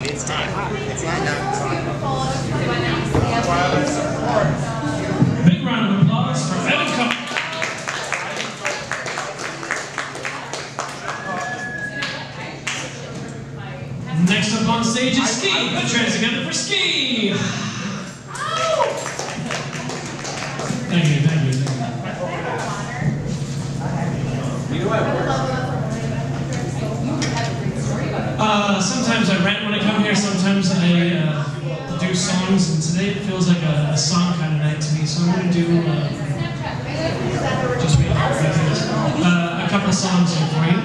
It's time. It's lined up. Big round of applause for Evan Cook. Next up on stage is Ski. Put your hands together for Ski. Thank you, thank you, thank you. Uh, sometimes I rant when I come here, sometimes I uh, do songs, and today it feels like a, a song kind of night to me, so I'm going to do uh, just wait, uh, a couple of songs here for you.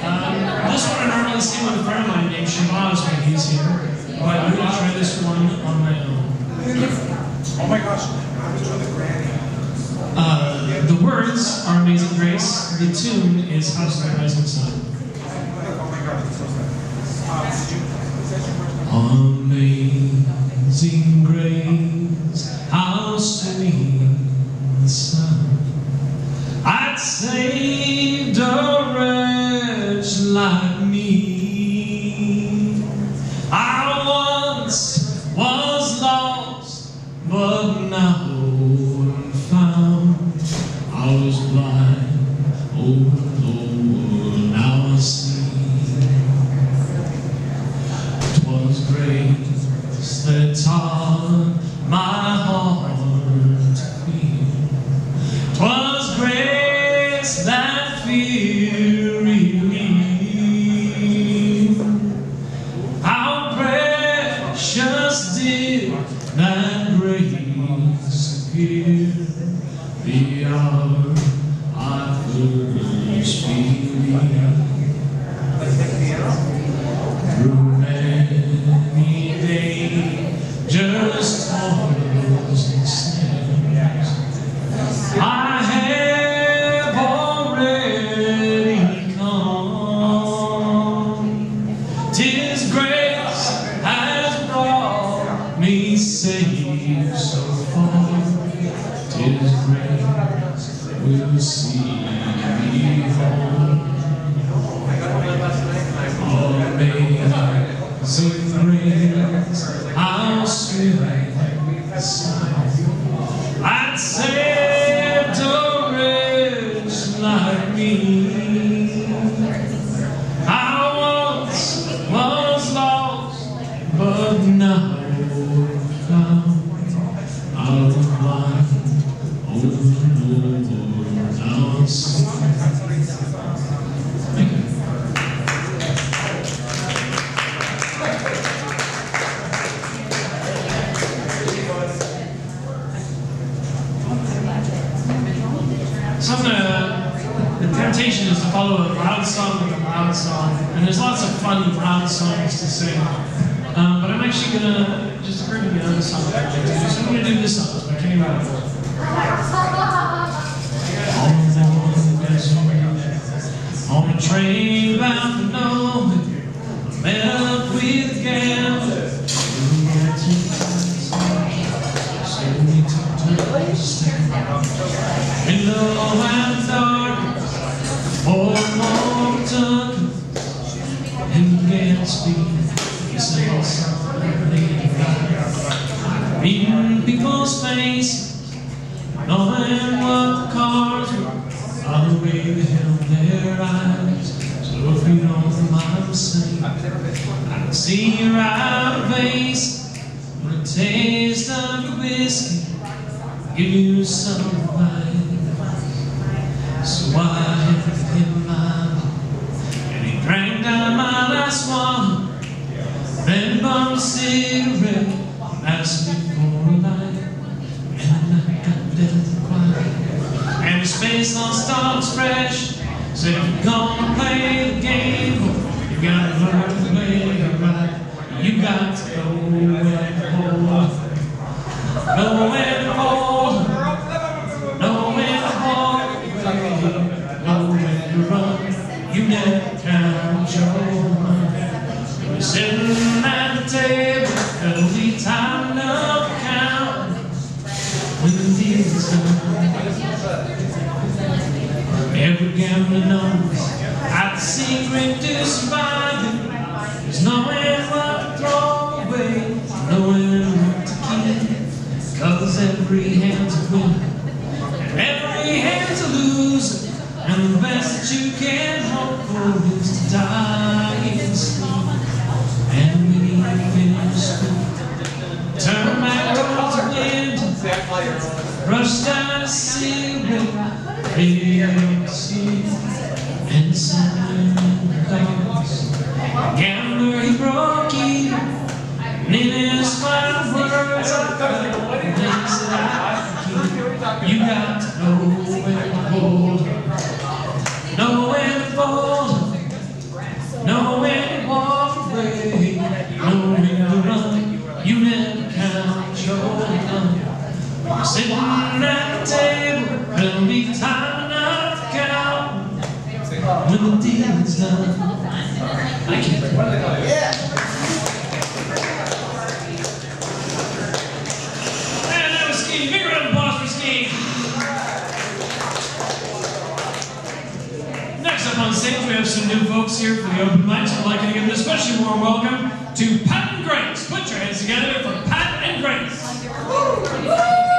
Um, this one I normally sing with a friend of mine named Shabazz when he's here, but I'm going to try this one on my own. Oh my gosh, I was the granny. Uh, the words are Amazing Grace, the tune is House of the Rising Sun. Oh my god, it's so sad. Uh, did you, is that your question? Amazing grace, how sweet the sound. I'd saved a wretch like me. I once was lost, but now I'm found. I was blind, oh fear relieved. How precious did that grace appear the hour I first believed. Me. I once was lost, but now found. Out follow a loud song with a loud song, and there's lots of fun loud songs to sing. Um, but I'm actually gonna just occurred to me another song that I'd like to do. So I'm gonna do this song by Kenny Rogers. On the train bound for nowhere, I met up with a times, so we took turns and dark, more and more and began to speak. He said something like, reading people's faces, knowing what the cars were, by the way they held their eyes. So if you don't mind saying, I can see your eye face, a taste of whiskey, give you some wine. So I had him mine, and he drank down my last one. Then bummed a cigarette, asked me for a light, and I got dead quiet. And his face all starts fresh, said if you're gonna play the game, you gotta learn to play it right. You got to go and hold, go and Sitting at the table every time love count with you Every gambler knows that the secret to surviving is knowing what to throw away, knowing what to keep. Cause every hand's a winner, every hand's a loser, and the best that you can hope for is to die. Wind, brush down a cigarette, big sea, and in a gambler he broke even. In his final words, sitting at the table, there'll be time enough to count when the deal's done. I can't. Up on stage, we have some new folks here for the open mics. I'd like to give an especially warm welcome to Pat and Grace. Put your hands together for Pat and Grace.